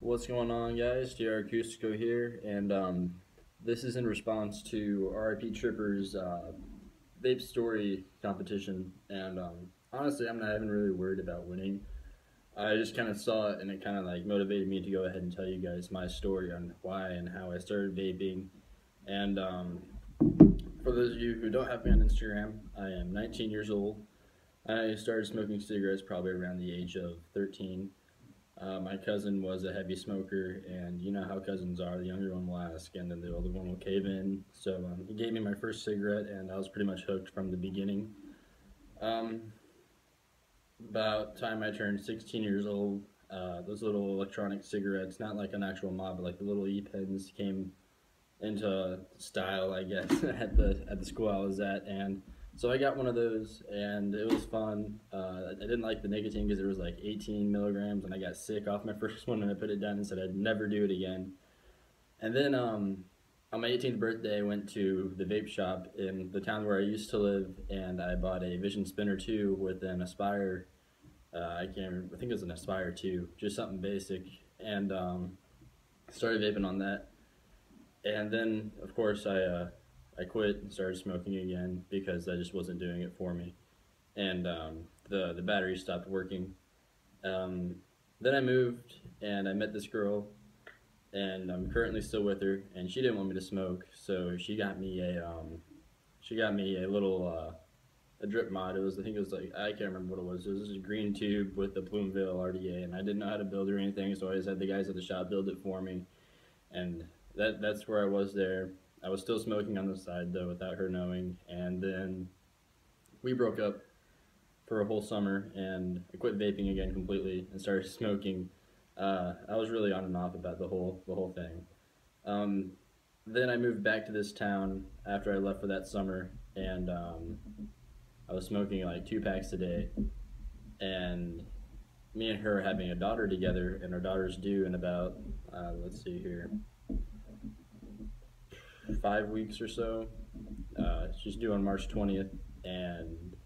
What's going on, guys? TR Kuzco here, and um, this is in response to RIP Tripper's uh, vape story competition. And um, honestly, I'm not even really worried about winning. I just kind of saw it, and it kind of like motivated me to go ahead and tell you guys my story on why and how I started vaping. And um, for those of you who don't have me on Instagram, I am 19 years old. I started smoking cigarettes probably around the age of 13. Uh, my cousin was a heavy smoker, and you know how cousins are. The younger one will ask, and then the older one will cave in. So um, he gave me my first cigarette, and I was pretty much hooked from the beginning. Um, about time I turned 16 years old, uh, those little electronic cigarettes, not like an actual mod, but like the little e-pens came into style, I guess, at the at the school I was at, and so I got one of those, and it was fun. Uh, I didn't like the nicotine because it was like 18 milligrams, and I got sick off my first one, and I put it down and said I'd never do it again. And then um, on my 18th birthday, I went to the vape shop in the town where I used to live, and I bought a Vision Spinner 2 with an Aspire. Uh, I can't remember, I think it was an Aspire 2, just something basic, and um, started vaping on that. And then, of course, I uh, I quit and started smoking again because that just wasn't doing it for me, and um, the the battery stopped working. Um, then I moved and I met this girl, and I'm currently still with her. And she didn't want me to smoke, so she got me a um, she got me a little uh, a drip mod. It was I think it was like I can't remember what it was. It was a green tube with the Plume Veil RDA, and I didn't know how to build or anything, so I just had the guys at the shop build it for me, and that that's where I was there. I was still smoking on the side though without her knowing, and then we broke up for a whole summer, and I quit vaping again completely and started smoking. Uh, I was really on and off about the whole the whole thing. Um, then I moved back to this town after I left for that summer, and um, I was smoking like two packs a day, and me and her having a daughter together, and our daughter's due in about uh, let's see here five weeks or so. Uh, she's due on March 20th, and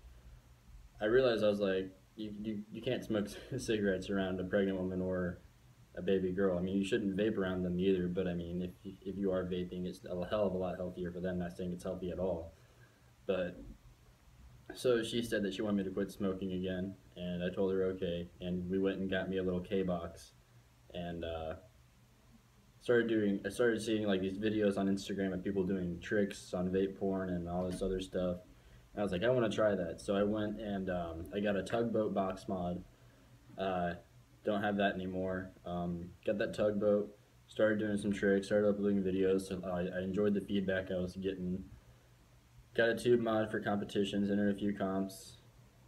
I realized I was like, you, you, you can't smoke cigarettes around a pregnant woman or a baby girl. I mean, you shouldn't vape around them either, but I mean, if, if you are vaping, it's a hell of a lot healthier for them. Not saying it's healthy at all. But so she said that she wanted me to quit smoking again, and I told her okay, and we went and got me a little K box, and uh, started doing I started seeing like these videos on Instagram of people doing tricks on vape porn and all this other stuff. And I was like, I want to try that. So I went and um, I got a tugboat box mod. Uh, don't have that anymore. Um, got that tugboat. Started doing some tricks. Started uploading videos. So I, I enjoyed the feedback I was getting. Got a tube mod for competitions. Entered a few comps.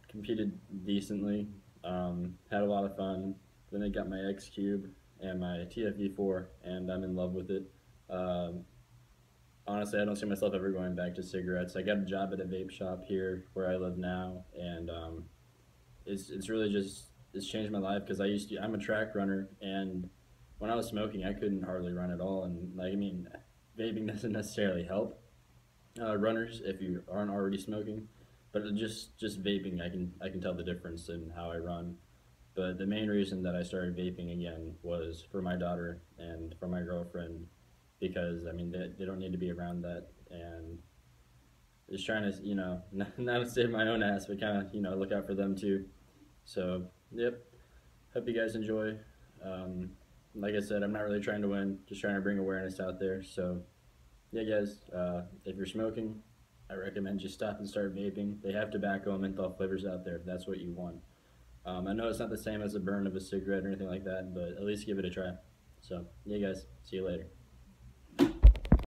Competed decently. Um, had a lot of fun. Then I got my X Cube and my TFV4, and I'm in love with it. Um, honestly, I don't see myself ever going back to cigarettes. I got a job at a vape shop here where I live now, and um, it's it's really just it's changed my life because I used to I'm a track runner, and when I was smoking, I couldn't hardly run at all, and like I mean, vaping doesn't necessarily help uh, runners if you aren't already smoking, but just just vaping, I can I can tell the difference in how I run. But the main reason that I started vaping again was for my daughter and for my girlfriend because I mean they, they don't need to be around that and just trying to you know not, not to save my own ass but kind of you know look out for them too. So yep, hope you guys enjoy. Um, like I said, I'm not really trying to win, just trying to bring awareness out there. So yeah, guys, uh, if you're smoking, I recommend just stop and start vaping. They have tobacco and menthol flavors out there if that's what you want. Um, I know it's not the same as a burn of a cigarette or anything like that, but at least give it a try. So, yeah, guys, see you later.